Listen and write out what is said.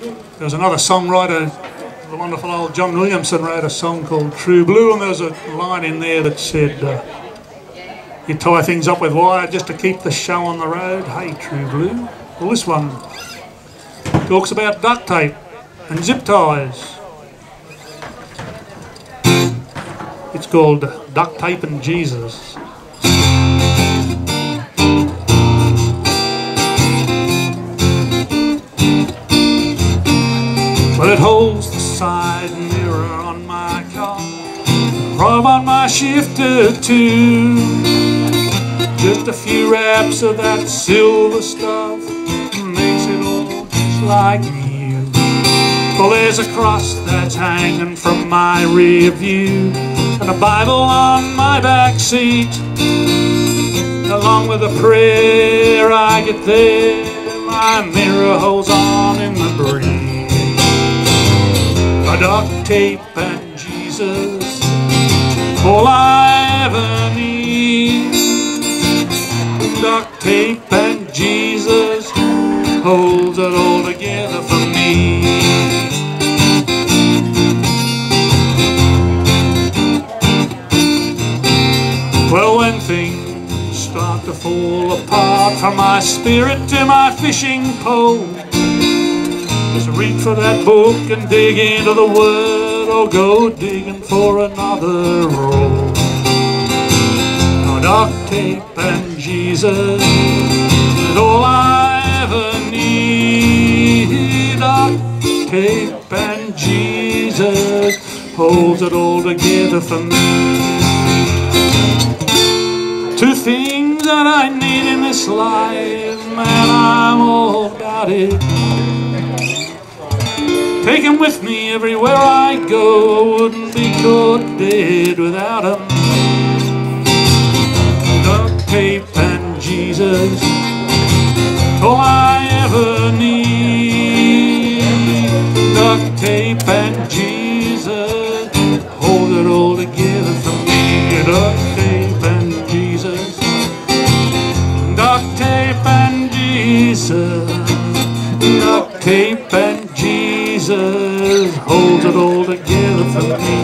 There was another songwriter, the wonderful old John Williamson wrote a song called True Blue, and there was a line in there that said, uh, You tie things up with wire just to keep the show on the road. Hey, True Blue. Well, this one talks about duct tape and zip ties. It's called Duct Tape and Jesus. Holds the side mirror on my car, drive on my shifter too. Just a few wraps of that silver stuff makes it all just like new. Well, there's a cross that's hanging from my rear view, and a Bible on my back seat. Along with a prayer I get there, my mirror holds on duct tape and Jesus, all I ever need. Duct tape and Jesus holds it all together for me. Well, when things start to fall apart from my spirit to my fishing pole, reach for that book and dig into the word or go digging for another roll. No duct and Jesus is all I ever need. Duct tape and Jesus holds it all together for me. Two things that I need in this life, man, I'm all about it. Take 'em with me everywhere I go. I wouldn't be caught dead without 'em. Duct tape and Jesus, all I ever need. Duct tape and Jesus, hold it all together for me. Duct tape and Jesus, duct tape and Jesus, duct tape and for me.